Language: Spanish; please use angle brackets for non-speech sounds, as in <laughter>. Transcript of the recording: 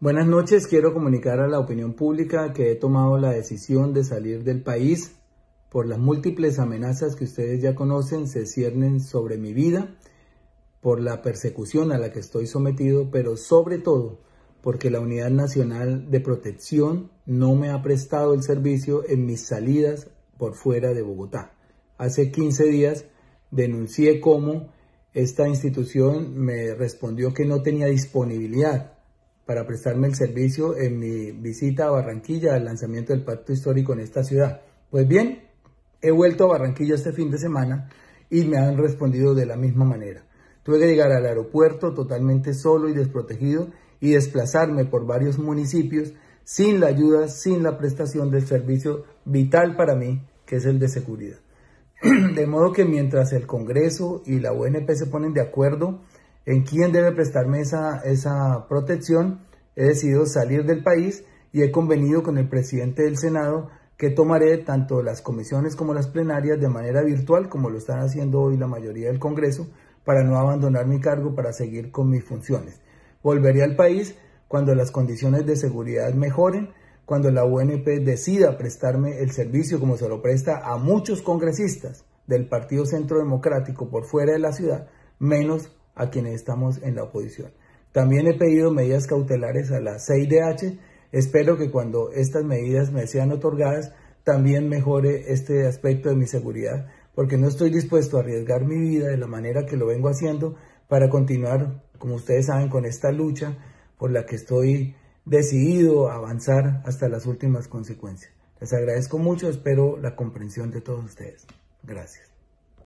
Buenas noches, quiero comunicar a la opinión pública que he tomado la decisión de salir del país por las múltiples amenazas que ustedes ya conocen, se ciernen sobre mi vida, por la persecución a la que estoy sometido, pero sobre todo porque la Unidad Nacional de Protección no me ha prestado el servicio en mis salidas por fuera de Bogotá. Hace 15 días denuncié cómo esta institución me respondió que no tenía disponibilidad para prestarme el servicio en mi visita a Barranquilla al lanzamiento del pacto histórico en esta ciudad. Pues bien, he vuelto a Barranquilla este fin de semana y me han respondido de la misma manera. Tuve que llegar al aeropuerto totalmente solo y desprotegido y desplazarme por varios municipios sin la ayuda, sin la prestación del servicio vital para mí, que es el de seguridad. <clears throat> De modo que mientras el Congreso y la UNP se ponen de acuerdo en quién debe prestarme esa, esa protección, he decidido salir del país y he convenido con el presidente del Senado que tomaré tanto las comisiones como las plenarias de manera virtual, como lo están haciendo hoy la mayoría del Congreso, para no abandonar mi cargo, para seguir con mis funciones. Volveré al país cuando las condiciones de seguridad mejoren, cuando la UNP decida prestarme el servicio como se lo presta a muchos congresistas del Partido Centro Democrático por fuera de la ciudad, menos a quienes estamos en la oposición. También he pedido medidas cautelares a la CIDH. Espero que cuando estas medidas me sean otorgadas, también mejore este aspecto de mi seguridad, porque no estoy dispuesto a arriesgar mi vida de la manera que lo vengo haciendo para continuar, como ustedes saben, con esta lucha por la que estoy decidido a avanzar hasta las últimas consecuencias. Les agradezco mucho, espero la comprensión de todos ustedes. Gracias.